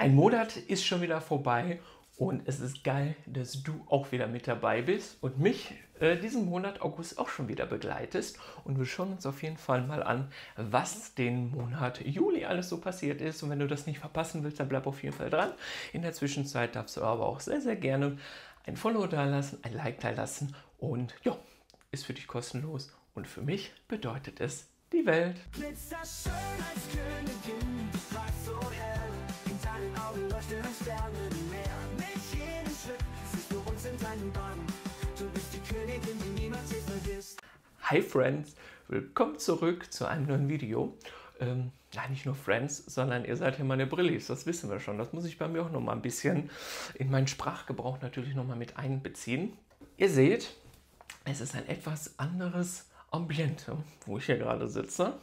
Ein Monat ist schon wieder vorbei und es ist geil, dass du auch wieder mit dabei bist und mich äh, diesen Monat August auch schon wieder begleitest. Und wir schauen uns auf jeden Fall mal an, was den Monat Juli alles so passiert ist. Und wenn du das nicht verpassen willst, dann bleib auf jeden Fall dran. In der Zwischenzeit darfst du aber auch sehr, sehr gerne ein Follow da lassen, ein Like da lassen und ja, ist für dich kostenlos und für mich bedeutet es die Welt. Schönheitskönigin, so hell, Hi Friends, willkommen zurück zu einem neuen Video. Ähm, ja, nicht nur Friends, sondern ihr seid ja meine Brillis, das wissen wir schon. Das muss ich bei mir auch noch mal ein bisschen in meinen Sprachgebrauch natürlich noch mal mit einbeziehen. Ihr seht, es ist ein etwas anderes Ambiente, wo ich hier gerade sitze.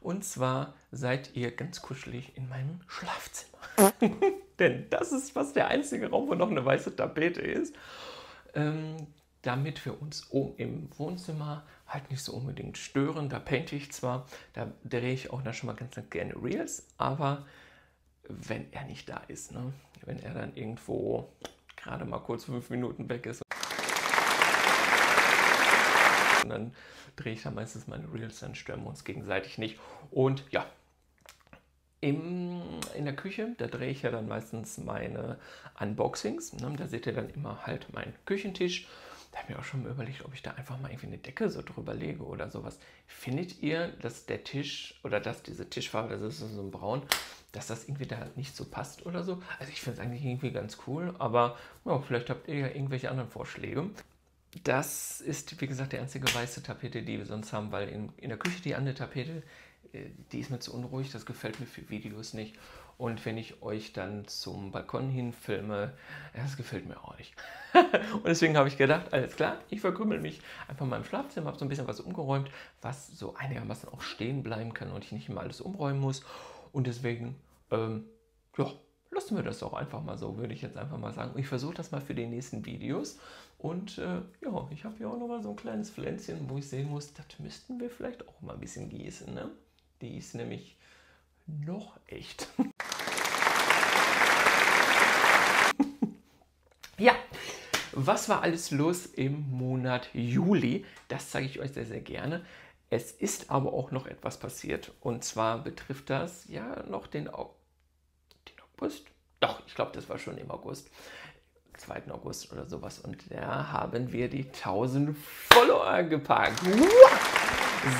Und zwar seid ihr ganz kuschelig in meinem Schlafzimmer. Denn das ist fast der einzige Raum, wo noch eine weiße Tapete ist. Ähm, damit wir uns oben im Wohnzimmer halt nicht so unbedingt stören. Da painte ich zwar, da drehe ich auch dann schon mal ganz, gerne Reels, aber wenn er nicht da ist, ne? wenn er dann irgendwo gerade mal kurz fünf Minuten weg ist und dann drehe ich da meistens meine Reels, dann stören wir uns gegenseitig nicht. Und ja, im, in der Küche, da drehe ich ja dann meistens meine Unboxings. Ne? Da seht ihr dann immer halt meinen Küchentisch. Da habe ich mir auch schon mal überlegt, ob ich da einfach mal irgendwie eine Decke so drüber lege oder sowas. Findet ihr, dass der Tisch oder dass diese Tischfarbe, das ist so ein Braun, dass das irgendwie da nicht so passt oder so? Also ich finde es eigentlich irgendwie ganz cool, aber ja, vielleicht habt ihr ja irgendwelche anderen Vorschläge. Das ist, wie gesagt, die einzige weiße Tapete, die wir sonst haben, weil in, in der Küche die andere Tapete, die ist mir zu unruhig, das gefällt mir für Videos nicht. Und wenn ich euch dann zum Balkon hin filme, das gefällt mir auch nicht. und deswegen habe ich gedacht, alles klar, ich verkrümmel mich einfach mal im Schlafzimmer, habe so ein bisschen was umgeräumt, was so einigermaßen auch stehen bleiben kann und ich nicht immer alles umräumen muss. Und deswegen, ähm, ja, lassen wir das auch einfach mal so, würde ich jetzt einfach mal sagen. Ich versuche das mal für die nächsten Videos. Und äh, ja, ich habe hier auch noch mal so ein kleines Pflänzchen, wo ich sehen muss, das müssten wir vielleicht auch mal ein bisschen gießen. Ne? Die ist nämlich noch echt. ja, was war alles los im Monat Juli? Das zeige ich euch sehr, sehr gerne. Es ist aber auch noch etwas passiert. Und zwar betrifft das ja noch den, Au den August. Doch, ich glaube, das war schon im August. 2. August oder sowas. Und da haben wir die 1000 Follower gepackt.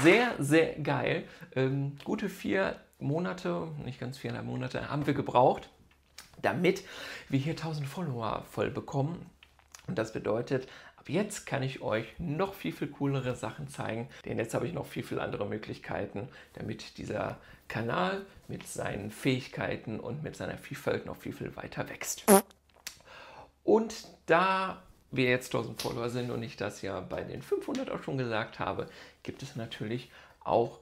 Sehr, sehr geil. Ähm, gute vier Monate, nicht ganz viereinhalb Monate, haben wir gebraucht, damit wir hier 1000 Follower voll bekommen. Und das bedeutet, ab jetzt kann ich euch noch viel, viel coolere Sachen zeigen, denn jetzt habe ich noch viel, viel andere Möglichkeiten, damit dieser Kanal mit seinen Fähigkeiten und mit seiner Vielfalt noch viel, viel weiter wächst. Und da wir jetzt 1000 Follower sind und ich das ja bei den 500 auch schon gesagt habe, gibt es natürlich auch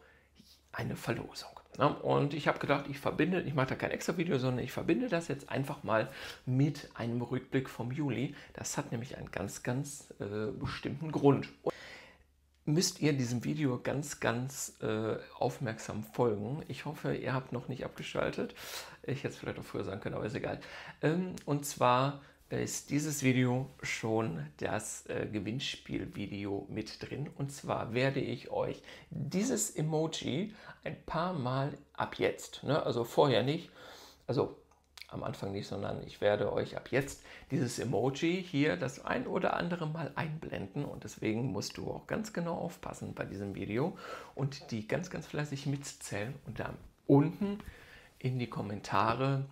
eine Verlosung. Ne? Und ich habe gedacht, ich verbinde, ich mache da kein extra Video, sondern ich verbinde das jetzt einfach mal mit einem Rückblick vom Juli. Das hat nämlich einen ganz, ganz äh, bestimmten Grund. Und müsst ihr diesem Video ganz, ganz äh, aufmerksam folgen. Ich hoffe, ihr habt noch nicht abgeschaltet. Ich hätte es vielleicht auch früher sagen können, aber ist egal. Ähm, und zwar ist dieses Video schon das äh, Gewinnspielvideo mit drin. Und zwar werde ich euch dieses Emoji ein paar Mal ab jetzt, ne, also vorher nicht, also am Anfang nicht, sondern ich werde euch ab jetzt dieses Emoji hier das ein oder andere Mal einblenden und deswegen musst du auch ganz genau aufpassen bei diesem Video und die ganz, ganz fleißig mitzählen und da unten in die Kommentare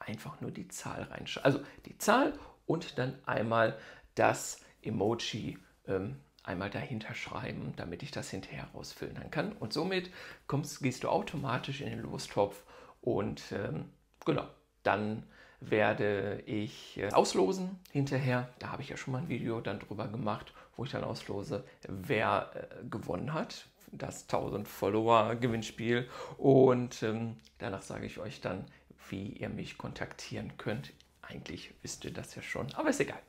einfach nur die Zahl reinschreiben. Also die Zahl und dann einmal das Emoji ähm, einmal dahinter schreiben, damit ich das hinterher rausfiltern kann. Und somit kommst, gehst du automatisch in den Lostopf und ähm, genau, dann werde ich äh, auslosen hinterher. Da habe ich ja schon mal ein Video dann drüber gemacht, wo ich dann auslose, wer äh, gewonnen hat. Das 1000 Follower Gewinnspiel. Und ähm, danach sage ich euch dann, wie ihr mich kontaktieren könnt. Eigentlich wisst ihr das ja schon, aber ist egal.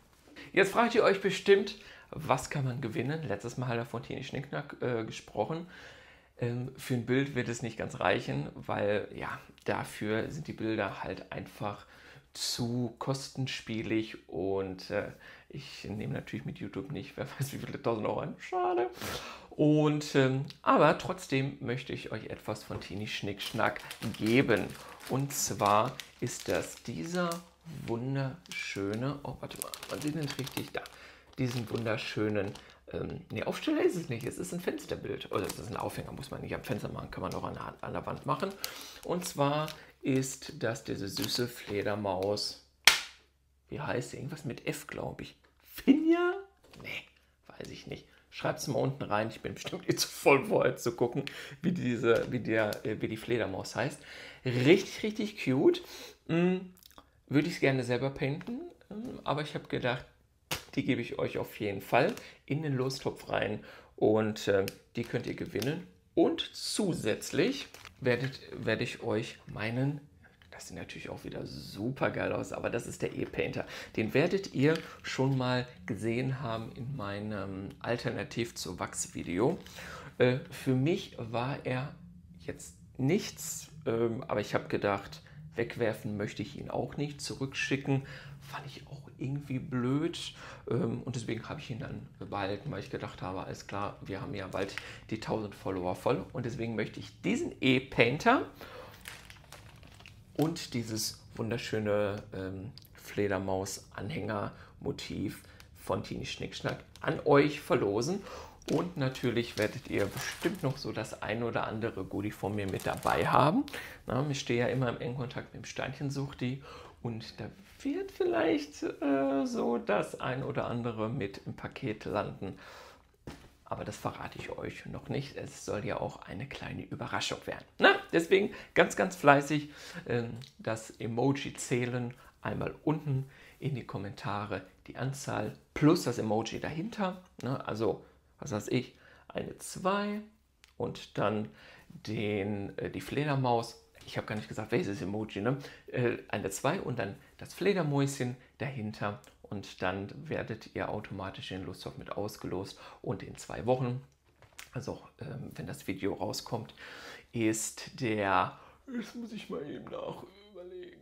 Jetzt fragt ihr euch bestimmt, was kann man gewinnen? Letztes Mal hat er von Tini Schnicknack äh, gesprochen. Ähm, für ein Bild wird es nicht ganz reichen, weil ja, dafür sind die Bilder halt einfach zu kostenspielig und äh, ich nehme natürlich mit YouTube nicht, wer weiß wie viele tausend Euro an. Schade. Und, ähm, aber trotzdem möchte ich euch etwas von Tini Schnickschnack geben. Und zwar ist das dieser wunderschöne, oh warte mal, man sieht nicht richtig da, diesen wunderschönen, ähm, ne Aufsteller ist es nicht, es ist ein Fensterbild, oder es ist ein Aufhänger, muss man nicht am Fenster machen, kann man auch an der, an der Wand machen. Und zwar ist das diese süße Fledermaus, wie heißt sie, irgendwas mit F, glaube ich. Finja? Nee, weiß ich nicht. Schreibt es mal unten rein. Ich bin bestimmt jetzt voll vorher zu gucken, wie, diese, wie, der, äh, wie die Fledermaus heißt. Richtig, richtig cute. Hm, würde ich es gerne selber painten, hm, aber ich habe gedacht, die gebe ich euch auf jeden Fall in den Lostopf rein und äh, die könnt ihr gewinnen. Und zusätzlich werdet, werde ich euch meinen das sieht natürlich auch wieder super geil aus, aber das ist der E-Painter. Den werdet ihr schon mal gesehen haben in meinem Alternativ zu Wachs-Video. Äh, für mich war er jetzt nichts, ähm, aber ich habe gedacht, wegwerfen möchte ich ihn auch nicht, zurückschicken fand ich auch irgendwie blöd ähm, und deswegen habe ich ihn dann behalten, weil ich gedacht habe, alles klar, wir haben ja bald die 1000 Follower voll und deswegen möchte ich diesen E-Painter und dieses wunderschöne ähm, Fledermaus-Anhänger-Motiv von Tini Schnickschnack an euch verlosen. Und natürlich werdet ihr bestimmt noch so das ein oder andere Goodie von mir mit dabei haben. Na, ich stehe ja immer im engen Kontakt mit dem Steinchensuchti und da wird vielleicht äh, so das ein oder andere mit im Paket landen aber das verrate ich euch noch nicht. Es soll ja auch eine kleine Überraschung werden. Na, deswegen ganz, ganz fleißig äh, das Emoji zählen. Einmal unten in die Kommentare die Anzahl plus das Emoji dahinter. Ne? Also, was weiß ich, eine 2 und dann den, äh, die Fledermaus. Ich habe gar nicht gesagt, welches Emoji. Ne? Äh, eine 2 und dann das Fledermäuschen dahinter und dann werdet ihr automatisch in Lusthof mit ausgelost und in zwei Wochen, also ähm, wenn das Video rauskommt, ist der, jetzt muss ich mal eben nach überlegen,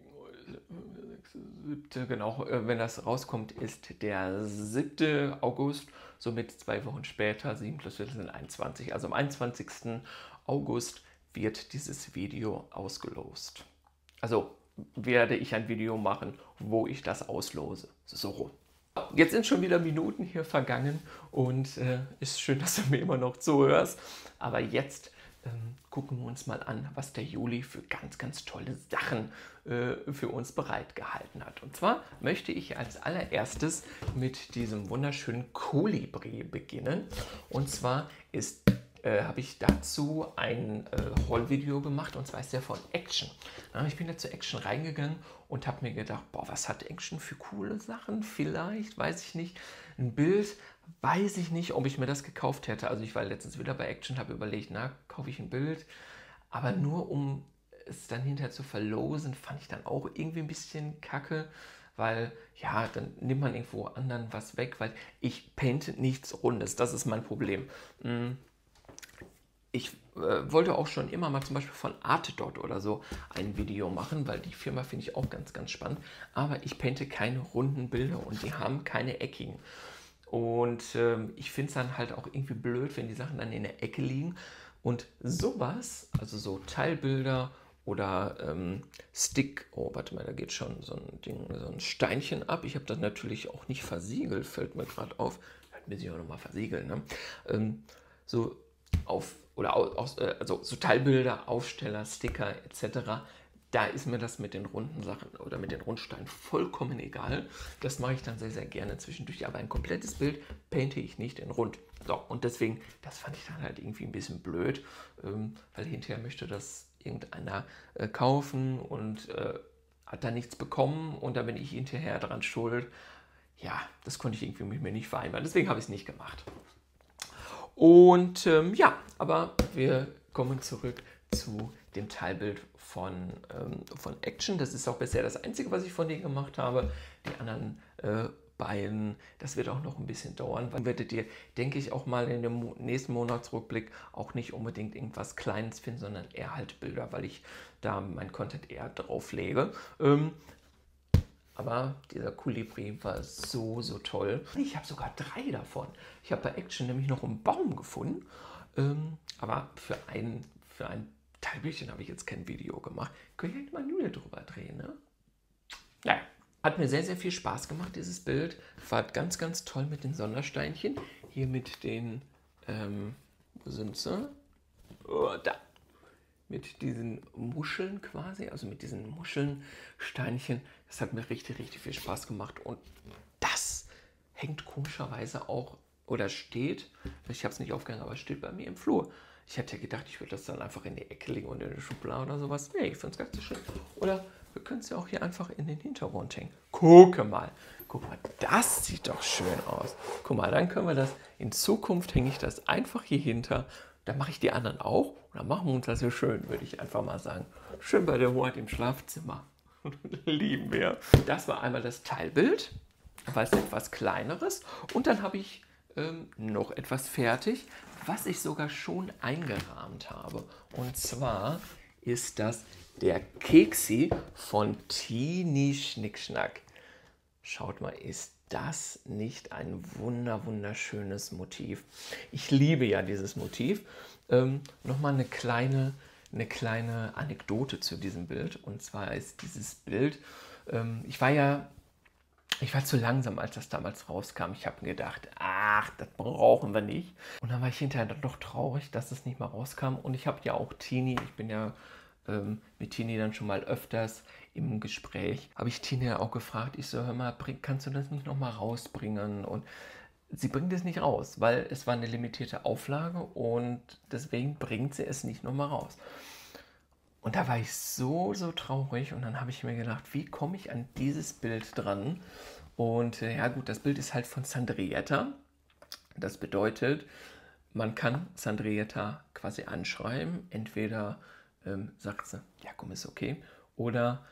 siebte, genau, äh, wenn das rauskommt, ist der 7. August, somit zwei Wochen später, 7 plus 4 sind 21. Also am 21. August wird dieses Video ausgelost. Also werde ich ein Video machen, wo ich das auslose. So Jetzt sind schon wieder Minuten hier vergangen und äh, ist schön, dass du mir immer noch zuhörst. Aber jetzt ähm, gucken wir uns mal an, was der Juli für ganz, ganz tolle Sachen äh, für uns bereitgehalten hat. Und zwar möchte ich als allererstes mit diesem wunderschönen Kolibri beginnen. Und zwar ist äh, habe ich dazu ein äh, Haul-Video gemacht und zwar ist der von Action. Ja, ich bin da zu Action reingegangen und habe mir gedacht, boah, was hat Action für coole Sachen? Vielleicht, weiß ich nicht. Ein Bild, weiß ich nicht, ob ich mir das gekauft hätte. Also ich war letztens wieder bei Action, habe überlegt, na, kaufe ich ein Bild, aber nur um es dann hinterher zu verlosen, fand ich dann auch irgendwie ein bisschen kacke weil ja, dann nimmt man irgendwo anderen was weg, weil ich painte nichts Rundes. Das ist mein Problem. Ich äh, wollte auch schon immer mal zum Beispiel von Artedot oder so ein Video machen, weil die Firma finde ich auch ganz, ganz spannend. Aber ich painte keine runden Bilder und die haben keine eckigen. Und ähm, ich finde es dann halt auch irgendwie blöd, wenn die Sachen dann in der Ecke liegen. Und sowas, also so Teilbilder oder ähm, Stick, oh, warte mal, da geht schon so ein Ding, so ein Steinchen ab. Ich habe das natürlich auch nicht versiegelt, fällt mir gerade auf. Das muss ich auch nochmal versiegeln. Ne? Ähm, so auf oder aus, äh, also so Teilbilder, Aufsteller, Sticker etc. Da ist mir das mit den runden Sachen oder mit den Rundsteinen vollkommen egal. Das mache ich dann sehr, sehr gerne zwischendurch. Aber ein komplettes Bild painte ich nicht in rund. So, und deswegen, das fand ich dann halt irgendwie ein bisschen blöd, ähm, weil hinterher möchte das irgendeiner äh, kaufen und äh, hat da nichts bekommen und da bin ich hinterher dran schuld. Ja, das konnte ich irgendwie mit mir nicht vereinbaren. Deswegen habe ich es nicht gemacht. Und ähm, ja, aber wir kommen zurück zu dem Teilbild von, ähm, von Action. Das ist auch bisher das Einzige, was ich von denen gemacht habe. Die anderen äh, beiden. Das wird auch noch ein bisschen dauern. Dann werdet ihr, denke ich, auch mal in dem nächsten Monatsrückblick auch nicht unbedingt irgendwas Kleines finden, sondern eher halt Bilder, weil ich da mein Content eher drauf lege. Ähm, aber dieser Kolibri war so, so toll. Ich habe sogar drei davon. Ich habe bei Action nämlich noch einen Baum gefunden. Ähm, aber für ein, für ein Teilbildchen habe ich jetzt kein Video gemacht. Könnt ihr mal Nudeln drüber drehen, ne? Naja, hat mir sehr, sehr viel Spaß gemacht, dieses Bild. War ganz, ganz toll mit den Sondersteinchen. Hier mit den, ähm, wo sind sie? Oh, da. Mit diesen Muscheln quasi, also mit diesen Muschelnsteinchen. Das hat mir richtig, richtig viel Spaß gemacht. Und das hängt komischerweise auch, oder steht, ich habe es nicht aufgehangen, aber steht bei mir im Flur. Ich hätte ja gedacht, ich würde das dann einfach in die Ecke legen und in die Schublade oder sowas. Nee, ich finde es ganz so schön. Oder wir können es ja auch hier einfach in den Hintergrund hängen. Gucke mal. Guck mal, das sieht doch schön aus. Guck mal, dann können wir das, in Zukunft hänge ich das einfach hier hinter. Dann mache ich die anderen auch. Und dann machen wir uns das hier schön, würde ich einfach mal sagen. Schön bei der Hoheit im Schlafzimmer. Lieben wir. Das war einmal das Teilbild. War es etwas kleineres. Und dann habe ich ähm, noch etwas fertig, was ich sogar schon eingerahmt habe. Und zwar ist das der Keksi von Tini Schnickschnack. Schaut mal, ist das nicht ein wunder wunderschönes Motiv? Ich liebe ja dieses Motiv. Ähm, Nochmal eine kleine, eine kleine Anekdote zu diesem Bild. Und zwar ist dieses Bild, ähm, ich war ja ich war zu langsam, als das damals rauskam. Ich habe gedacht, ach, das brauchen wir nicht. Und dann war ich hinterher doch traurig, dass es nicht mal rauskam. Und ich habe ja auch Tini, ich bin ja ähm, mit Tini dann schon mal öfters im Gespräch, habe ich Tini ja auch gefragt, ich so, hör mal, kannst du das nicht nochmal rausbringen? Und sie bringt es nicht raus, weil es war eine limitierte Auflage und deswegen bringt sie es nicht nochmal raus. Und da war ich so, so traurig und dann habe ich mir gedacht, wie komme ich an dieses Bild dran? Und äh, ja gut, das Bild ist halt von Sandrietta. Das bedeutet, man kann Sandrietta quasi anschreiben. Entweder ähm, sagt sie, ja komm, ist okay. Oder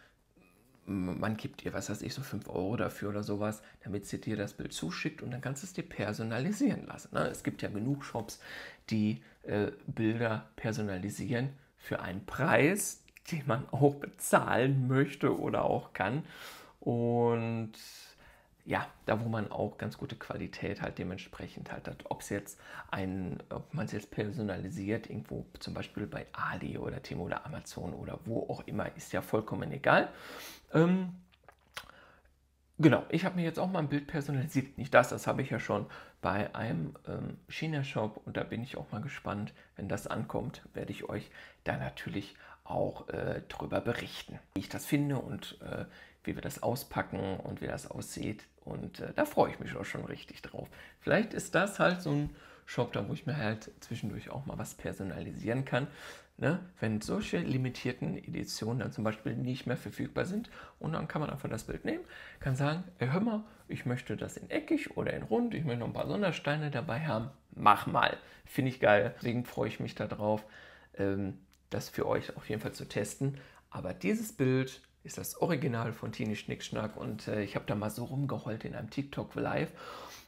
man gibt ihr, was weiß ich, so 5 Euro dafür oder sowas, damit sie dir das Bild zuschickt und dann kannst du es dir personalisieren lassen. Ne? Es gibt ja genug Shops, die äh, Bilder personalisieren für einen Preis, den man auch bezahlen möchte oder auch kann. Und ja, da wo man auch ganz gute Qualität halt dementsprechend halt hat. Ob es jetzt ein, ob man es jetzt personalisiert, irgendwo zum Beispiel bei Ali oder Timo oder Amazon oder wo auch immer, ist ja vollkommen egal. Ähm, genau, ich habe mir jetzt auch mal ein Bild personalisiert. Nicht das, das habe ich ja schon bei einem ähm, China-Shop und da bin ich auch mal gespannt, wenn das ankommt, werde ich euch da natürlich auch äh, drüber berichten, wie ich das finde und äh, wie wir das auspacken und wie das aussieht. Und äh, da freue ich mich auch schon richtig drauf. Vielleicht ist das halt so ein Shop, da wo ich mir halt zwischendurch auch mal was personalisieren kann. Ne? Wenn solche limitierten Editionen dann zum Beispiel nicht mehr verfügbar sind und dann kann man einfach das Bild nehmen, kann sagen, ey, hör mal, ich möchte das in eckig oder in rund, ich möchte noch ein paar Sondersteine dabei haben, mach mal. Finde ich geil, deswegen freue ich mich darauf, ähm, das für euch auf jeden Fall zu testen. Aber dieses Bild ist das Original von Tini Schnickschnack und äh, ich habe da mal so rumgeheult in einem TikTok live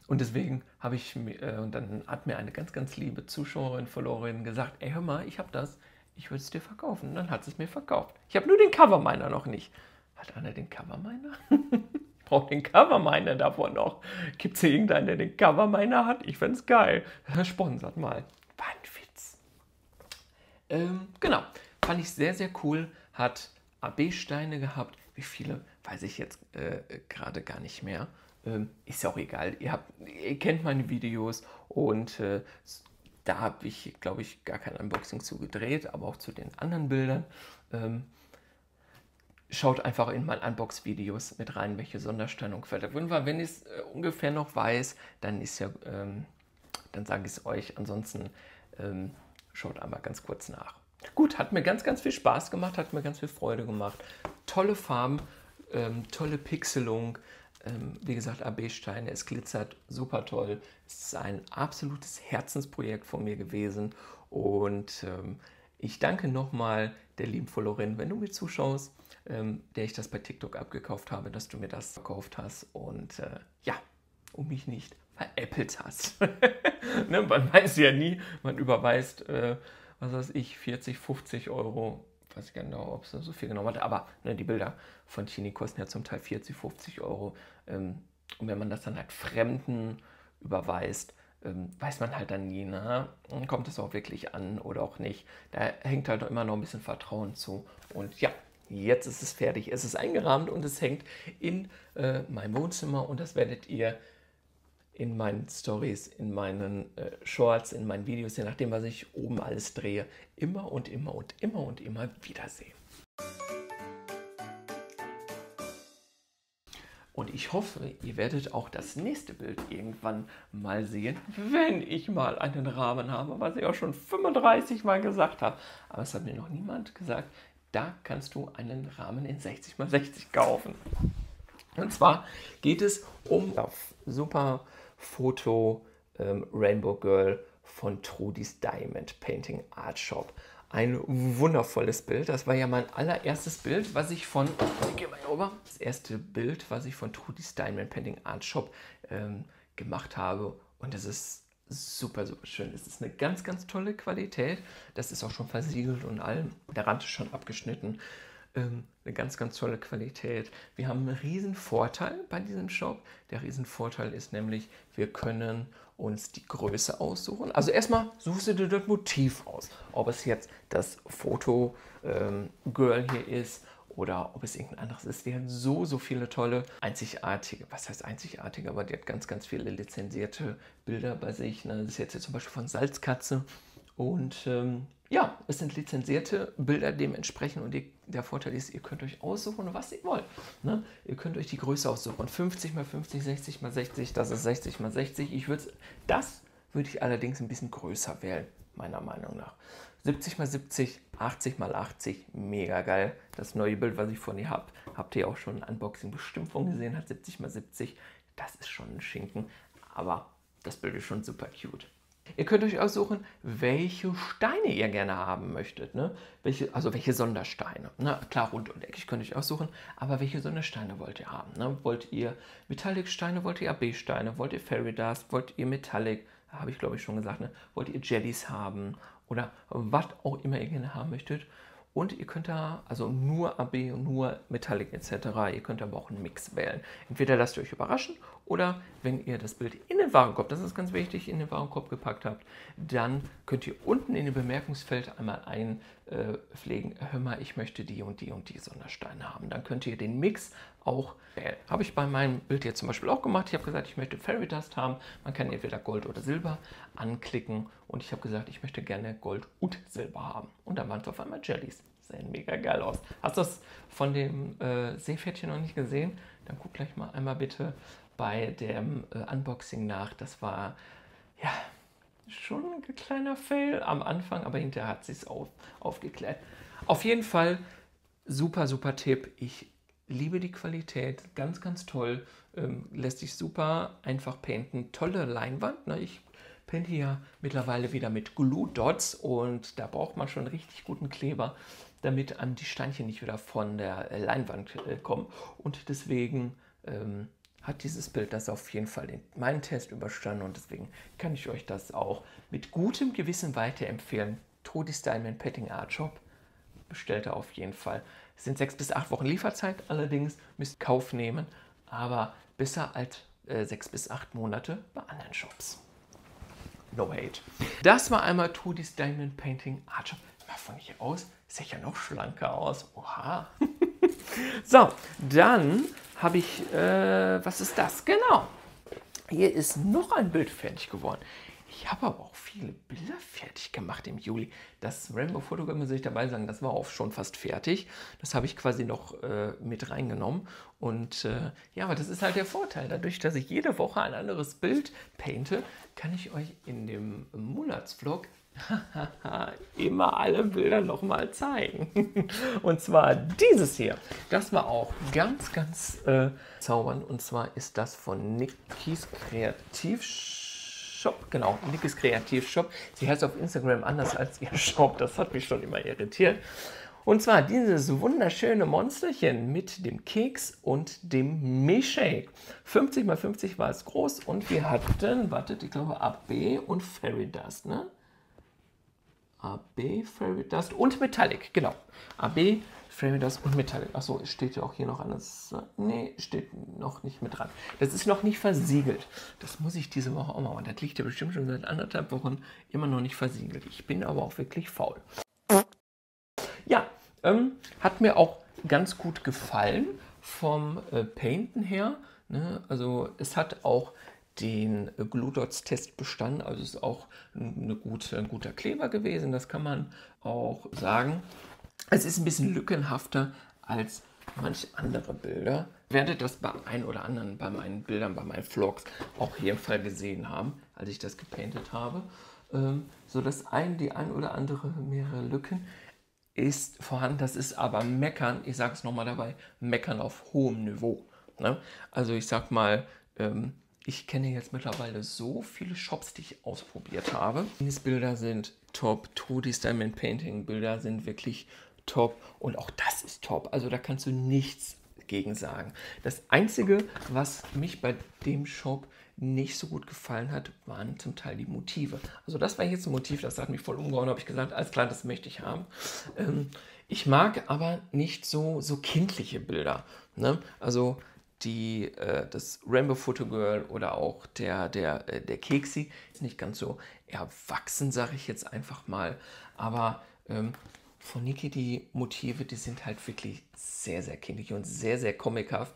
und deswegen habe ich, äh, und dann hat mir eine ganz, ganz liebe Zuschauerin, Followerin gesagt, ey, hör mal, ich habe das, ich würde es dir verkaufen. Und dann hat sie es mir verkauft. Ich habe nur den Coverminer noch nicht. Hat einer den Coverminer? ich brauche den Coverminer davon noch. Gibt es irgendeinen, der den Coverminer hat? Ich fände es geil. Sponsert mal. War ein Witz. Ähm, genau. Fand ich sehr, sehr cool. Hat AB-Steine gehabt. Wie viele, weiß ich jetzt äh, gerade gar nicht mehr. Ähm, ist ja auch egal. Ihr, habt, ihr kennt meine Videos und äh, da habe ich, glaube ich, gar kein Unboxing zu gedreht, aber auch zu den anderen Bildern. Ähm, schaut einfach in meine Unbox-Videos mit rein, welche Sondersteine drin war. Wenn ich es äh, ungefähr noch weiß, dann ist ja, ähm, dann sage ich es euch. Ansonsten ähm, schaut einmal ganz kurz nach. Gut, hat mir ganz, ganz viel Spaß gemacht, hat mir ganz viel Freude gemacht. Tolle Farben, ähm, tolle Pixelung. Ähm, wie gesagt, AB-Steine, es glitzert super toll. Es ist ein absolutes Herzensprojekt von mir gewesen. Und ähm, ich danke nochmal der lieben Followerin, wenn du mir zuschaust, ähm, der ich das bei TikTok abgekauft habe, dass du mir das verkauft hast. Und äh, ja, und mich nicht veräppelt hast. ne, man weiß ja nie, man überweist, äh, was weiß ich, 40, 50 Euro. Ich weiß genau, ob es so viel genommen hat, aber ne, die Bilder von Chini kosten ja zum Teil 40, 50 Euro. Ähm, und wenn man das dann halt Fremden überweist, ähm, weiß man halt dann nie, ne? kommt es auch wirklich an oder auch nicht. Da hängt halt immer noch ein bisschen Vertrauen zu. Und ja, jetzt ist es fertig. Es ist eingerahmt und es hängt in äh, meinem Wohnzimmer und das werdet ihr in meinen Stories, in meinen äh, Shorts, in meinen Videos, je nachdem, was ich oben alles drehe, immer und immer und immer und immer wiedersehen. Und ich hoffe, ihr werdet auch das nächste Bild irgendwann mal sehen, wenn ich mal einen Rahmen habe, was ich auch schon 35 Mal gesagt habe. Aber es hat mir noch niemand gesagt, da kannst du einen Rahmen in 60 x 60 kaufen. Und zwar geht es um super Foto ähm, Rainbow Girl von Trudis Diamond Painting Art Shop ein wundervolles Bild. Das war ja mein allererstes Bild, was ich von, ich gehe mal rüber, das erste Bild, was ich von Trudy's Diamond Painting Art Shop ähm, gemacht habe. Und das ist super, super schön. Es ist eine ganz, ganz tolle Qualität. Das ist auch schon versiegelt und allem. Der Rand ist schon abgeschnitten. Ähm, eine ganz, ganz tolle Qualität. Wir haben einen riesen Vorteil bei diesem Shop. Der riesen Vorteil ist nämlich, wir können uns die Größe aussuchen. Also erstmal suchst du dir das Motiv aus. Ob es jetzt das Foto ähm, Girl hier ist oder ob es irgendein anderes ist. Die hat so, so viele tolle, einzigartige, was heißt einzigartige, aber die hat ganz, ganz viele lizenzierte Bilder bei sich. Ne? Das ist jetzt hier zum Beispiel von Salzkatze und ähm, ja, es sind lizenzierte Bilder dementsprechend und die, der Vorteil ist, ihr könnt euch aussuchen, was ihr wollt. Ne? Ihr könnt euch die Größe aussuchen. 50 x 50, 60 x 60, das ist 60 x 60. Ich würde das würde ich allerdings ein bisschen größer wählen, meiner Meinung nach. 70 x 70, 80 x 80, mega geil. Das neue Bild, was ich von ihr habe, habt ihr auch schon ein Unboxing bestimmt von gesehen, hat 70 x 70. Das ist schon ein Schinken, aber das Bild ist schon super cute. Ihr könnt euch aussuchen, welche Steine ihr gerne haben möchtet. Ne? Welche, also welche Sondersteine. Ne? Klar, rund und eckig könnt ihr euch aussuchen, aber welche Sondersteine wollt ihr haben? Ne? Wollt ihr Metallic-Steine, wollt ihr AB-Steine, wollt ihr Fairy Dust, wollt ihr Metallic, habe ich glaube ich schon gesagt, ne? wollt ihr Jellies haben oder was auch immer ihr gerne haben möchtet. Und ihr könnt da, also nur AB nur Metallic etc., ihr könnt aber auch einen Mix wählen. Entweder lasst ihr euch überraschen oder wenn ihr das Bild in den Warenkorb, das ist ganz wichtig, in den Warenkorb gepackt habt, dann könnt ihr unten in dem Bemerkungsfeld einmal einpflegen, hör mal, ich möchte die und die und die Sondersteine haben. Dann könnt ihr den Mix auch wählen. Habe ich bei meinem Bild jetzt zum Beispiel auch gemacht. Ich habe gesagt, ich möchte Fairy Dust haben. Man kann entweder Gold oder Silber anklicken und ich habe gesagt, ich möchte gerne Gold und Silber haben. Und dann waren es auf einmal Jellies. Sehen mega geil aus. Hast du das von dem äh, Seepferdchen noch nicht gesehen? Dann guck gleich mal einmal bitte bei dem äh, Unboxing nach. Das war ja schon ein kleiner Fail am Anfang, aber hinterher hat sie es auf, aufgeklärt. Auf jeden Fall super, super Tipp. Ich liebe die Qualität, ganz, ganz toll. Ähm, lässt sich super einfach painten. Tolle Leinwand. Ne? Ich painte ja mittlerweile wieder mit Glue Dots und da braucht man schon richtig guten Kleber damit an die Steinchen nicht wieder von der äh, Leinwand äh, kommen. Und deswegen ähm, hat dieses Bild das auf jeden Fall den, meinen Test überstanden und deswegen kann ich euch das auch mit gutem Gewissen weiterempfehlen. Todis Diamond Petting Art Shop bestellt er auf jeden Fall. Es sind sechs bis acht Wochen Lieferzeit, allerdings müsst Kauf nehmen, aber besser als äh, sechs bis acht Monate bei anderen Shops. No hate. Das war einmal Todis Diamond Painting Art Shop. Mal von hier aus Sieht ja noch schlanker aus. Oha. so, dann habe ich, äh, was ist das? Genau. Hier ist noch ein Bild fertig geworden. Ich habe aber auch viele Bilder fertig gemacht im Juli. Das Rainbow Photogramm, muss ich dabei sagen, das war auch schon fast fertig. Das habe ich quasi noch äh, mit reingenommen. Und äh, ja, aber das ist halt der Vorteil. Dadurch, dass ich jede Woche ein anderes Bild painte, kann ich euch in dem Monatsvlog immer alle Bilder nochmal zeigen. Und zwar dieses hier. Das war auch ganz, ganz äh, zaubernd. Und zwar ist das von Nikis Kreativshop. Genau, Nikis Kreativshop. Sie heißt auf Instagram anders als ihr Shop. Das hat mich schon immer irritiert. Und zwar dieses wunderschöne Monsterchen mit dem Keks und dem Milchshake. 50 x 50 war es groß und wir hatten, wartet, ich glaube AB und Fairy Dust, ne? AB, Fairy Dust und Metallic, genau. AB, Fairy Dust und Metallic. Achso, steht ja auch hier noch anders. Nee, steht noch nicht mit dran. Das ist noch nicht versiegelt. Das muss ich diese Woche auch machen. Das liegt ja bestimmt schon seit anderthalb Wochen immer noch nicht versiegelt. Ich bin aber auch wirklich faul. Ja, ähm, hat mir auch ganz gut gefallen vom äh, Painten her. Ne? Also es hat auch den Gludots-Test bestanden. Also ist auch eine gute, ein guter Kleber gewesen, das kann man auch sagen. Es ist ein bisschen lückenhafter als manche andere Bilder. Ich werde das bei ein oder anderen, bei meinen Bildern, bei meinen Vlogs auch hier im Fall gesehen haben, als ich das gepaintet habe. Ähm, so dass ein, die ein oder andere mehrere Lücken ist vorhanden. Das ist aber Meckern, ich sage es nochmal dabei, Meckern auf hohem Niveau. Ne? Also ich sag mal, ähm, ich kenne jetzt mittlerweile so viele Shops, die ich ausprobiert habe. Bilder sind top, 2D Diamond Painting Bilder sind wirklich top und auch das ist top. Also da kannst du nichts gegen sagen. Das Einzige, was mich bei dem Shop nicht so gut gefallen hat, waren zum Teil die Motive. Also das war jetzt ein Motiv, das hat mich voll umgehauen, habe ich gesagt, alles klar, das möchte ich haben. Ähm, ich mag aber nicht so, so kindliche Bilder. Ne? Also die, äh, das Rainbow Photo Girl oder auch der, der, äh, der Keksi ist nicht ganz so erwachsen, sage ich jetzt einfach mal. Aber ähm, von Niki die Motive, die sind halt wirklich sehr, sehr kindlich und sehr, sehr comichaft,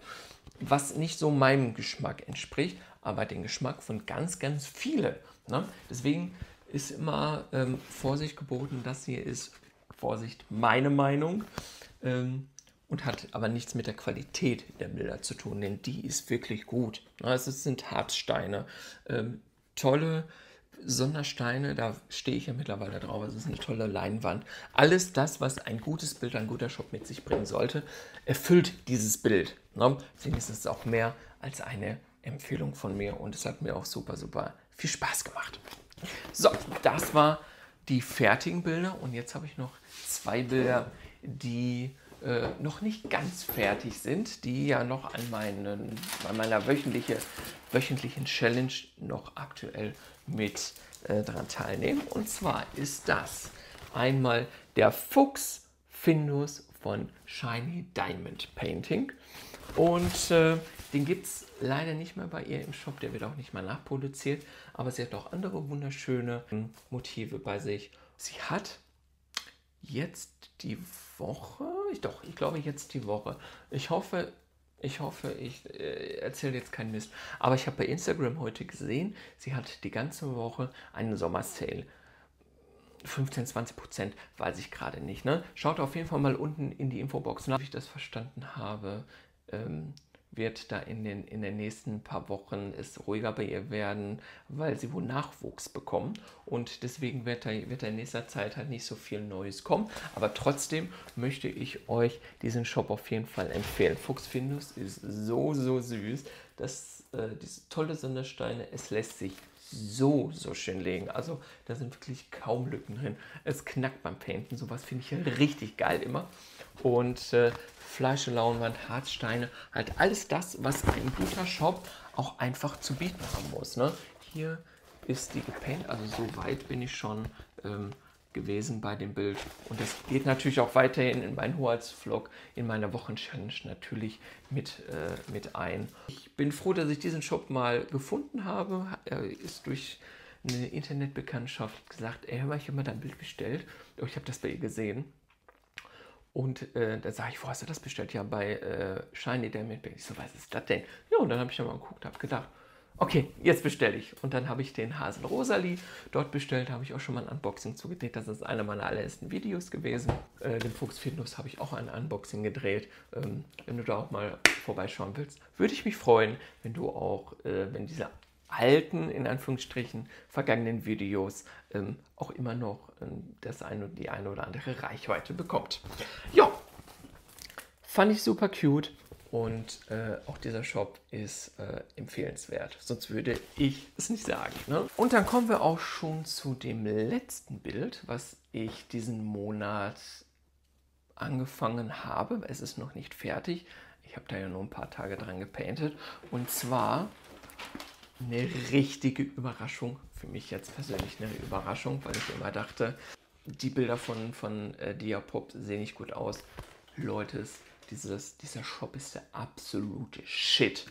was nicht so meinem Geschmack entspricht, aber den Geschmack von ganz, ganz vielen. Ne? Deswegen ist immer ähm, Vorsicht geboten, das hier ist, Vorsicht, meine Meinung. Ähm, und hat aber nichts mit der Qualität der Bilder zu tun, denn die ist wirklich gut. Also es sind Harzsteine, ähm, tolle Sondersteine, da stehe ich ja mittlerweile drauf. Es ist eine tolle Leinwand. Alles das, was ein gutes Bild, ein guter Shop mit sich bringen sollte, erfüllt dieses Bild. Ne? Deswegen ist es auch mehr als eine Empfehlung von mir und es hat mir auch super, super viel Spaß gemacht. So, das war die fertigen Bilder und jetzt habe ich noch zwei Bilder, die äh, noch nicht ganz fertig sind, die ja noch an, meinen, an meiner wöchentliche, wöchentlichen Challenge noch aktuell mit äh, daran teilnehmen. Und zwar ist das einmal der Fuchs Findus von Shiny Diamond Painting. Und äh, den gibt es leider nicht mehr bei ihr im Shop, der wird auch nicht mal nachproduziert, aber sie hat auch andere wunderschöne Motive bei sich. Sie hat jetzt die Woche, ich doch, ich glaube jetzt die Woche. Ich hoffe, ich hoffe, ich äh, erzähle jetzt keinen Mist. Aber ich habe bei Instagram heute gesehen, sie hat die ganze Woche einen Sommersale. 15, 20 Prozent, weiß ich gerade nicht. Ne? Schaut auf jeden Fall mal unten in die Infobox, ob ich das verstanden habe. Ähm, wird da in den, in den nächsten paar Wochen es ruhiger bei ihr werden, weil sie wohl Nachwuchs bekommen und deswegen wird da, wird da in nächster Zeit halt nicht so viel Neues kommen. Aber trotzdem möchte ich euch diesen Shop auf jeden Fall empfehlen. Fuchs Findus ist so, so süß. Das, äh, diese tolle Sondersteine, es lässt sich so, so schön legen. Also da sind wirklich kaum Lücken drin. Es knackt beim Painten. Sowas finde ich ja richtig geil immer. Und äh, Fleisch, Launwand, Harzsteine, halt alles das, was ein guter Shop auch einfach zu bieten haben muss. Ne? Hier ist die gepaint, also so weit bin ich schon ähm, gewesen bei dem Bild. Und das geht natürlich auch weiterhin in meinen Hoheitsvlog, in meiner Wochenchallenge natürlich mit, äh, mit ein. Ich bin froh, dass ich diesen Shop mal gefunden habe. Er ist durch eine Internetbekanntschaft gesagt, ey, hör mal, ich habe mal dein Bild bestellt. Oh, ich habe das bei ihr gesehen. Und äh, da sage ich, wo hast du das bestellt? Ja, bei äh, Shiny Diamond Bank. Ich so, was ist das denn? Ja, und dann habe ich mal geguckt, habe gedacht, okay, jetzt bestelle ich. Und dann habe ich den Hasen Rosalie dort bestellt, habe ich auch schon mal ein Unboxing zugedreht. Das ist einer meiner allerersten Videos gewesen. Äh, den Fuchs Findus habe ich auch ein Unboxing gedreht. Ähm, wenn du da auch mal vorbeischauen willst, würde ich mich freuen, wenn du auch, äh, wenn dieser alten, in Anführungsstrichen, vergangenen Videos ähm, auch immer noch ähm, das eine, die eine oder andere Reichweite bekommt. Ja, fand ich super cute und äh, auch dieser Shop ist äh, empfehlenswert. Sonst würde ich es nicht sagen. Ne? Und dann kommen wir auch schon zu dem letzten Bild, was ich diesen Monat angefangen habe. Es ist noch nicht fertig. Ich habe da ja nur ein paar Tage dran gepaintet. Und zwar eine richtige Überraschung. Für mich jetzt persönlich eine Überraschung, weil ich immer dachte, die Bilder von, von äh, Diapop sehen nicht gut aus. Leute, dieses, dieser Shop ist der absolute Shit.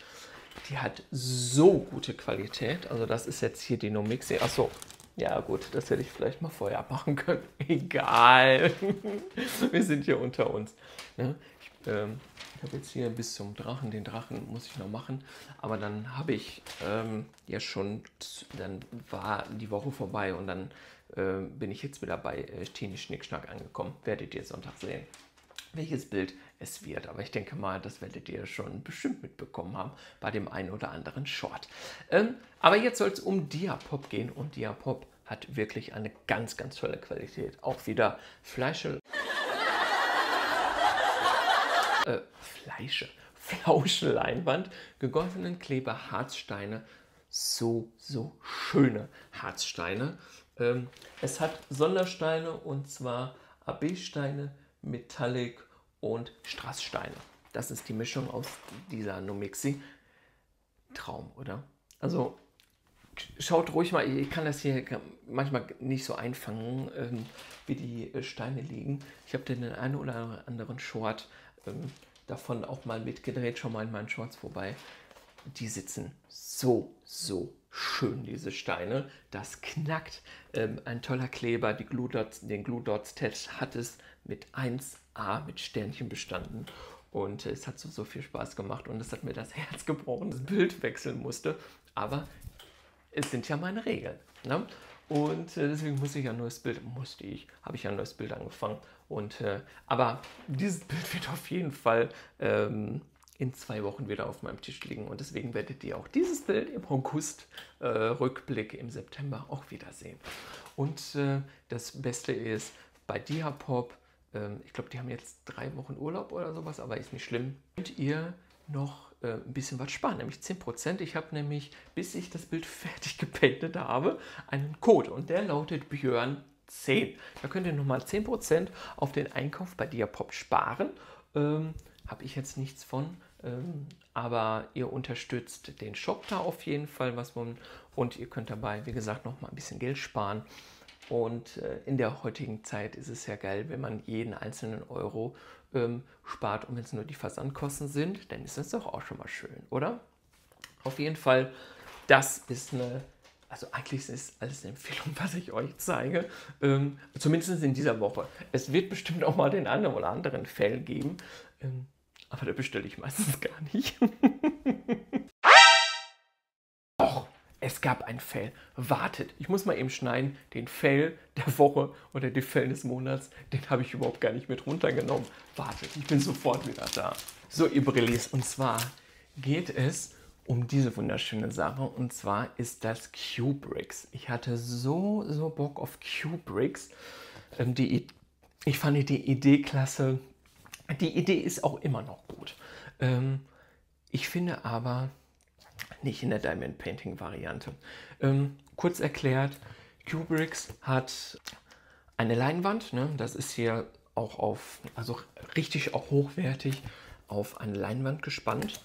Die hat so gute Qualität. Also das ist jetzt hier die Nomixi. Achso, ja gut, das hätte ich vielleicht mal vorher machen können. Egal. Wir sind hier unter uns. Ne? Ich, ähm, ich habe jetzt hier bis zum Drachen, den Drachen muss ich noch machen. Aber dann habe ich ähm, ja schon, dann war die Woche vorbei und dann äh, bin ich jetzt wieder bei äh, Tini Schnickschnack angekommen. Werdet ihr Sonntag sehen welches Bild es wird. Aber ich denke mal, das werdet ihr schon bestimmt mitbekommen haben bei dem einen oder anderen Short. Ähm, aber jetzt soll es um Diapop gehen und Diapop hat wirklich eine ganz, ganz tolle Qualität. Auch wieder Fleische. äh, Fleische. Flausche Leinwand, gegossenen Kleber, Harzsteine. So, so schöne Harzsteine. Ähm, es hat Sondersteine und zwar AB-Steine, Metallic und Strasssteine. Das ist die Mischung aus dieser Nomixi. Traum, oder? Also schaut ruhig mal, ich kann das hier manchmal nicht so einfangen, ähm, wie die äh, Steine liegen. Ich habe den einen oder anderen Short ähm, davon auch mal mitgedreht, schon mal in meinen Shorts vorbei. Die sitzen so, so schön, diese Steine. Das knackt. Ähm, ein toller Kleber, die Glue Dots, den Glue Dots Test hat es mit 1A mit Sternchen bestanden. Und es hat so, so viel Spaß gemacht und es hat mir das Herz gebrochen, das Bild wechseln musste. Aber es sind ja meine Regeln. Ne? Und äh, deswegen musste ich ein neues Bild, musste ich, habe ich ein neues Bild angefangen. Und, äh, aber dieses Bild wird auf jeden Fall ähm, in zwei Wochen wieder auf meinem Tisch liegen. Und deswegen werdet ihr auch dieses Bild im August, äh, Rückblick im September auch wiedersehen. Und äh, das Beste ist, bei Diapop, ähm, ich glaube, die haben jetzt drei Wochen Urlaub oder sowas, aber ist nicht schlimm, könnt ihr noch äh, ein bisschen was sparen, nämlich 10%. Ich habe nämlich, bis ich das Bild fertig gepaintet habe, einen Code und der lautet Björn 10. Da könnt ihr nochmal 10% auf den Einkauf bei Diapop sparen. Ähm, habe ich jetzt nichts von, ähm, aber ihr unterstützt den Shop da auf jeden Fall was man, und ihr könnt dabei, wie gesagt, noch mal ein bisschen Geld sparen. Und äh, in der heutigen Zeit ist es ja geil, wenn man jeden einzelnen Euro ähm, spart und wenn es nur die Versandkosten sind, dann ist das doch auch schon mal schön, oder? Auf jeden Fall, das ist eine, also eigentlich ist alles eine Empfehlung, was ich euch zeige, ähm, zumindest in dieser Woche. Es wird bestimmt auch mal den einen oder anderen Fell geben, ähm, aber da bestelle ich meistens gar nicht. es gab ein Fail. Wartet, ich muss mal eben schneiden. Den Fail der Woche oder den Fail des Monats, den habe ich überhaupt gar nicht mit runtergenommen. Wartet, ich bin sofort wieder da. So, ihr Brillis, und zwar geht es um diese wunderschöne Sache und zwar ist das Kubricks. Ich hatte so, so Bock auf Kubricks. Ähm, ich fand die Idee klasse. Die Idee ist auch immer noch gut. Ähm, ich finde aber nicht in der Diamond Painting Variante. Ähm, kurz erklärt, Kubricks hat eine Leinwand, ne? das ist hier auch auf, also richtig auch hochwertig auf eine Leinwand gespannt.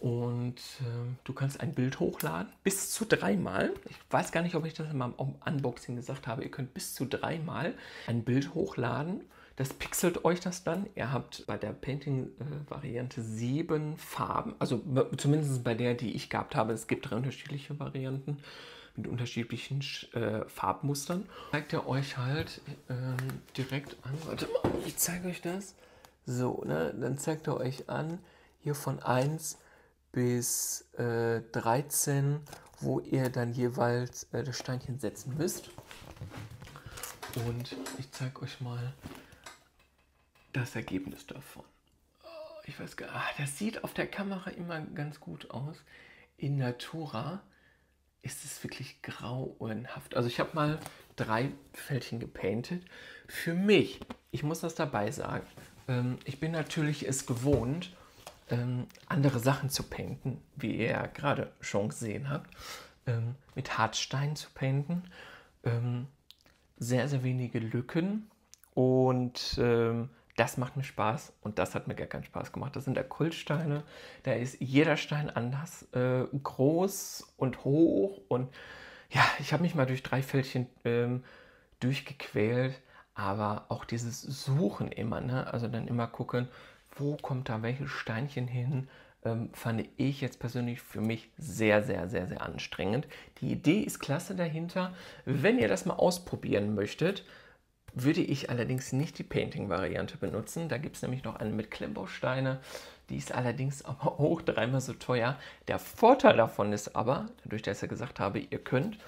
Und äh, du kannst ein Bild hochladen, bis zu dreimal. Ich weiß gar nicht, ob ich das in meinem Unboxing gesagt habe. Ihr könnt bis zu dreimal ein Bild hochladen das pixelt euch das dann. Ihr habt bei der Painting-Variante sieben Farben, also zumindest bei der, die ich gehabt habe. Es gibt drei unterschiedliche Varianten mit unterschiedlichen äh, Farbmustern. Zeigt er euch halt äh, direkt an. Warte mal, ich zeige euch das. So, ne? dann zeigt er euch an, hier von 1 bis äh, 13, wo ihr dann jeweils äh, das Steinchen setzen müsst. Und ich zeige euch mal das Ergebnis davon. Oh, ich weiß gar nicht, ah, das sieht auf der Kamera immer ganz gut aus. In Natura ist es wirklich grauenhaft. Also ich habe mal drei Fältchen gepaintet. Für mich, ich muss das dabei sagen, ähm, ich bin natürlich es gewohnt, ähm, andere Sachen zu painten, wie ihr ja gerade schon gesehen habt, ähm, mit Hartstein zu painten. Ähm, sehr, sehr wenige Lücken und ähm, das macht mir Spaß und das hat mir gar keinen Spaß gemacht. Das sind Kultsteine. Da ist jeder Stein anders äh, groß und hoch. Und ja, ich habe mich mal durch drei Fältchen ähm, durchgequält. Aber auch dieses Suchen immer, ne? also dann immer gucken, wo kommt da welches Steinchen hin, ähm, fand ich jetzt persönlich für mich sehr, sehr, sehr, sehr anstrengend. Die Idee ist klasse dahinter. Wenn ihr das mal ausprobieren möchtet, würde ich allerdings nicht die Painting-Variante benutzen. Da gibt es nämlich noch eine mit Klemmbausteine. Die ist allerdings aber auch dreimal so teuer. Der Vorteil davon ist aber, dadurch, dass ich gesagt habe, ihr könnt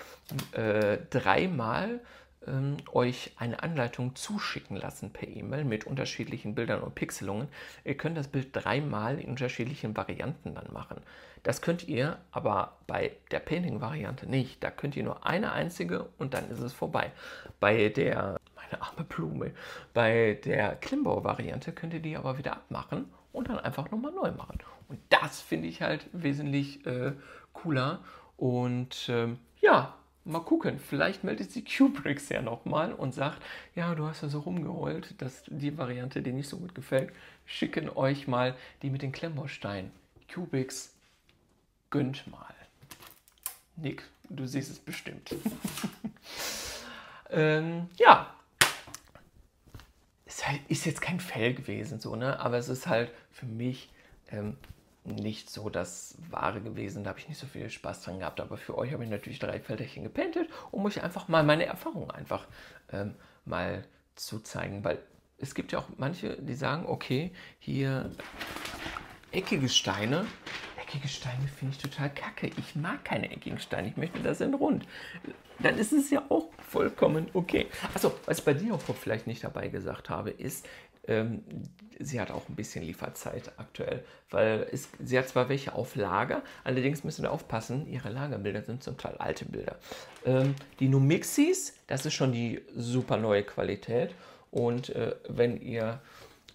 äh, dreimal ähm, euch eine Anleitung zuschicken lassen per E-Mail mit unterschiedlichen Bildern und Pixelungen. Ihr könnt das Bild dreimal in unterschiedlichen Varianten dann machen. Das könnt ihr aber bei der Painting-Variante nicht. Da könnt ihr nur eine einzige und dann ist es vorbei. Bei der, meine arme Blume, bei der Klimmbau-Variante könnt ihr die aber wieder abmachen und dann einfach nochmal neu machen. Und das finde ich halt wesentlich äh, cooler. Und ähm, ja, mal gucken, vielleicht meldet sich Kubricks ja nochmal und sagt, ja, du hast ja so rumgeheult, dass die Variante dir nicht so gut gefällt. Schicken euch mal die mit den Klemmbausteinen. Cubics gönnt mal. Nick, du siehst es bestimmt. ähm, ja. Es halt, ist jetzt kein Fell gewesen, so, ne? Aber es ist halt für mich ähm, nicht so das Wahre gewesen. Da habe ich nicht so viel Spaß dran gehabt. Aber für euch habe ich natürlich drei Felderchen gepainted, um euch einfach mal meine Erfahrungen einfach ähm, mal zu zeigen. Weil es gibt ja auch manche, die sagen, okay, hier eckige Steine. Eckige Steine finde ich total kacke. Ich mag keine eckigen Steine. Ich möchte das in rund. Dann ist es ja auch vollkommen okay. Achso, was ich bei dir auch vielleicht nicht dabei gesagt habe, ist, ähm, sie hat auch ein bisschen Lieferzeit aktuell, weil es, sie hat zwar welche auf Lager, allerdings müssen wir aufpassen, ihre Lagerbilder sind zum Teil alte Bilder. Ähm, die Numixis, das ist schon die super neue Qualität und äh, wenn ihr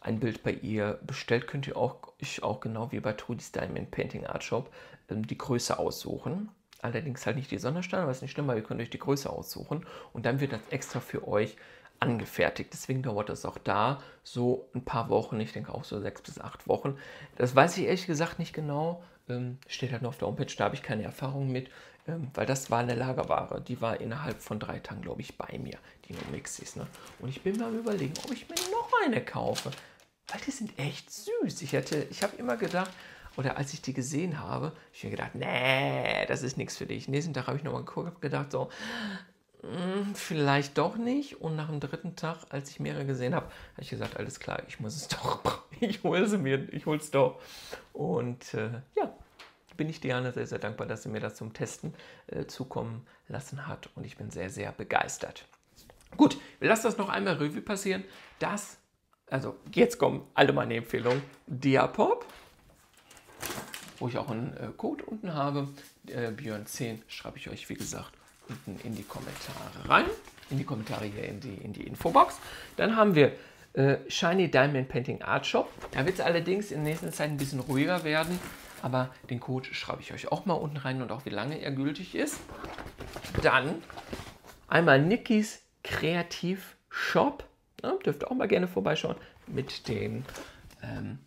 ein Bild bei ihr bestellt, könnt ihr auch, ich auch genau wie bei Trudy's Diamond Painting Art Shop ähm, die Größe aussuchen. Allerdings halt nicht die Sondersteine, aber ist nicht schlimm, weil ihr könnt euch die Größe aussuchen und dann wird das extra für euch angefertigt. Deswegen dauert es auch da so ein paar Wochen, ich denke auch so sechs bis acht Wochen. Das weiß ich ehrlich gesagt nicht genau. Ähm, steht halt nur auf der Homepage, da habe ich keine Erfahrung mit, ähm, weil das war eine Lagerware. Die war innerhalb von drei Tagen, glaube ich, bei mir, die Nomixis. Ne? Und ich bin mal überlegen, ob ich mir noch eine kaufe, weil die sind echt süß. Ich, ich habe immer gedacht, oder als ich die gesehen habe, ich mir gedacht, nee, das ist nichts für dich. Nächsten Tag habe ich nochmal geguckt, gedacht so, hm, vielleicht doch nicht. Und nach dem dritten Tag, als ich mehrere gesehen habe, habe ich gesagt, alles klar, ich muss es doch. Ich hole sie mir, ich hole es doch. Und äh, ja, bin ich Diana sehr, sehr dankbar, dass sie mir das zum Testen äh, zukommen lassen hat. Und ich bin sehr, sehr begeistert. Gut, wir lassen das noch einmal Revue passieren. Das, also jetzt kommen alle meine Empfehlungen. Diapop, wo ich auch einen äh, Code unten habe. Äh, Björn 10 schreibe ich euch, wie gesagt, unten in die Kommentare rein, in die Kommentare hier in die, in die Infobox. Dann haben wir äh, Shiny Diamond Painting Art Shop. Da wird es allerdings in nächster Zeit ein bisschen ruhiger werden, aber den Code schreibe ich euch auch mal unten rein und auch wie lange er gültig ist. Dann einmal Nikis Kreativ Shop. Ja, dürft auch mal gerne vorbeischauen mit den ähm,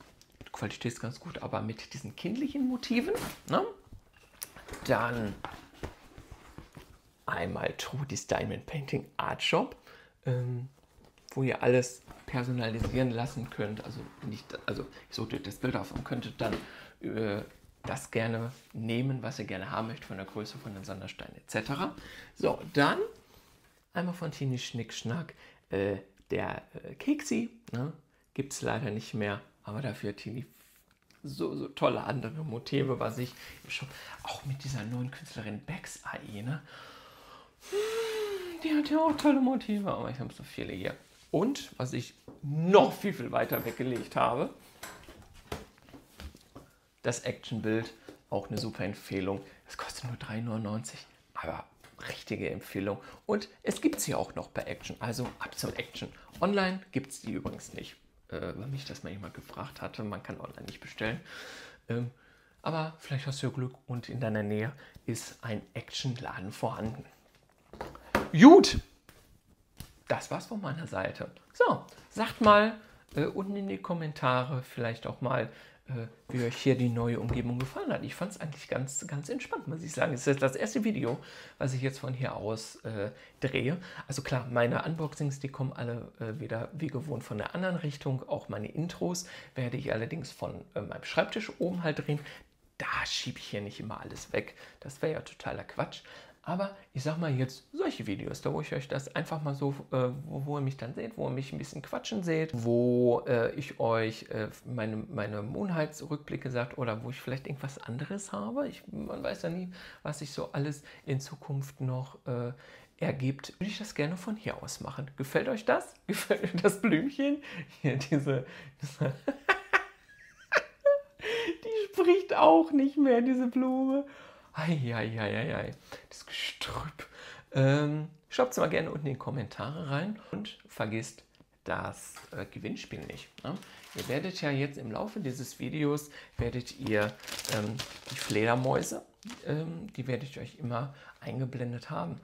Qualität ist ganz gut, aber mit diesen kindlichen Motiven. Ne? Dann einmal Trudy's Diamond Painting Art Shop, ähm, wo ihr alles personalisieren lassen könnt. Also nicht, also ich suchte das Bild auf und könntet dann äh, das gerne nehmen, was ihr gerne haben möchtet, von der Größe von den Sondersteinen etc. So, dann einmal von Tini Schnickschnack, äh, der äh, Keksi, ne? gibt es leider nicht mehr, aber dafür hat Tini so, so tolle andere Motive, was ich schon auch mit dieser neuen Künstlerin Bex AI, ne? Die hat ja auch tolle Motive, aber ich habe so viele hier. Und was ich noch viel, viel weiter weggelegt habe, das Actionbild, auch eine super Empfehlung. Es kostet nur 3,99, aber richtige Empfehlung. Und es gibt sie auch noch bei Action, also ab zum Action. Online gibt es die übrigens nicht, äh, weil mich das mal jemand gefragt hatte. Man kann online nicht bestellen. Ähm, aber vielleicht hast du ja Glück und in deiner Nähe ist ein Action-Laden vorhanden. Gut, das war's von meiner Seite. So, sagt mal, äh, unten in die Kommentare vielleicht auch mal, äh, wie euch hier die neue Umgebung gefallen hat. Ich fand es eigentlich ganz, ganz entspannt, muss ich sagen. Es ist das erste Video, was ich jetzt von hier aus äh, drehe. Also klar, meine Unboxings, die kommen alle äh, wieder wie gewohnt von der anderen Richtung. Auch meine Intros werde ich allerdings von äh, meinem Schreibtisch oben halt drehen. Da schiebe ich hier nicht immer alles weg. Das wäre ja totaler Quatsch. Aber ich sag mal jetzt solche Videos, da wo ich euch das einfach mal so, äh, wo, wo, ihr mich dann seht, wo ihr mich ein bisschen quatschen seht, wo äh, ich euch äh, meine, meine Monheitsrückblicke sagt oder wo ich vielleicht irgendwas anderes habe. Ich, man weiß ja nie, was sich so alles in Zukunft noch äh, ergibt, würde ich das gerne von hier aus machen. Gefällt euch das? Gefällt euch das Blümchen? Hier, diese. diese Die spricht auch nicht mehr, diese Blume. Eieieiei, das Gestrüpp. Ähm, Schreibt es mal gerne unten in die Kommentare rein und vergisst das äh, Gewinnspiel nicht. Ne? Ihr werdet ja jetzt im Laufe dieses Videos, werdet ihr ähm, die Fledermäuse, ähm, die werde ich euch immer eingeblendet haben.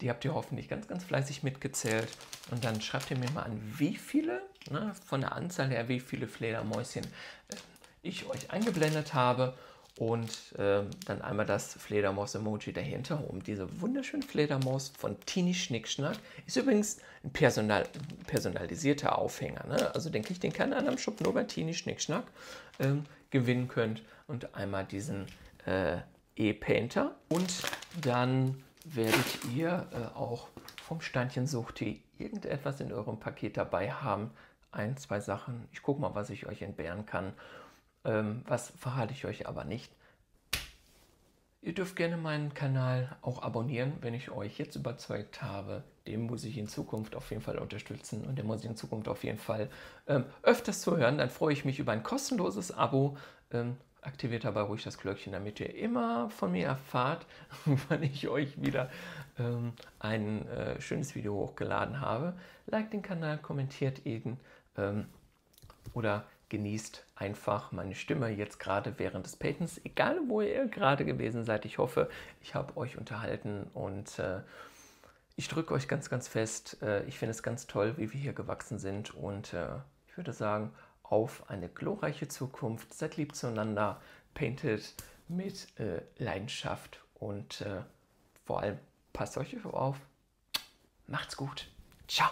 Die habt ihr hoffentlich ganz, ganz fleißig mitgezählt. Und dann schreibt ihr mir mal an, wie viele, ne, von der Anzahl her, wie viele Fledermäuschen äh, ich euch eingeblendet habe und äh, dann einmal das Fledermaus-Emoji dahinter, um diese wunderschöne Fledermaus von Tini Schnickschnack. Ist übrigens ein personal, personalisierter Aufhänger. Ne? Also den kriegt den keiner anderen Shop, nur bei Tini Schnickschnack ähm, gewinnen könnt. Und einmal diesen äh, E-Painter. Und dann werdet ihr äh, auch vom Steinchen Suchti irgendetwas in eurem Paket dabei haben. Ein, zwei Sachen. Ich gucke mal, was ich euch entbehren kann. Ähm, was verrate ich euch aber nicht. Ihr dürft gerne meinen Kanal auch abonnieren, wenn ich euch jetzt überzeugt habe. Dem muss ich in Zukunft auf jeden Fall unterstützen und dem muss ich in Zukunft auf jeden Fall ähm, öfters zuhören. Dann freue ich mich über ein kostenloses Abo. Ähm, aktiviert dabei ruhig das Glöckchen, damit ihr immer von mir erfahrt, wann ich euch wieder ähm, ein äh, schönes Video hochgeladen habe. Like den Kanal, kommentiert ihn ähm, oder genießt einfach meine Stimme jetzt gerade während des Patents, egal wo ihr gerade gewesen seid. Ich hoffe, ich habe euch unterhalten und äh, ich drücke euch ganz, ganz fest. Äh, ich finde es ganz toll, wie wir hier gewachsen sind und äh, ich würde sagen, auf eine glorreiche Zukunft. Seid lieb zueinander, painted mit äh, Leidenschaft und äh, vor allem passt euch auf. Macht's gut. Ciao.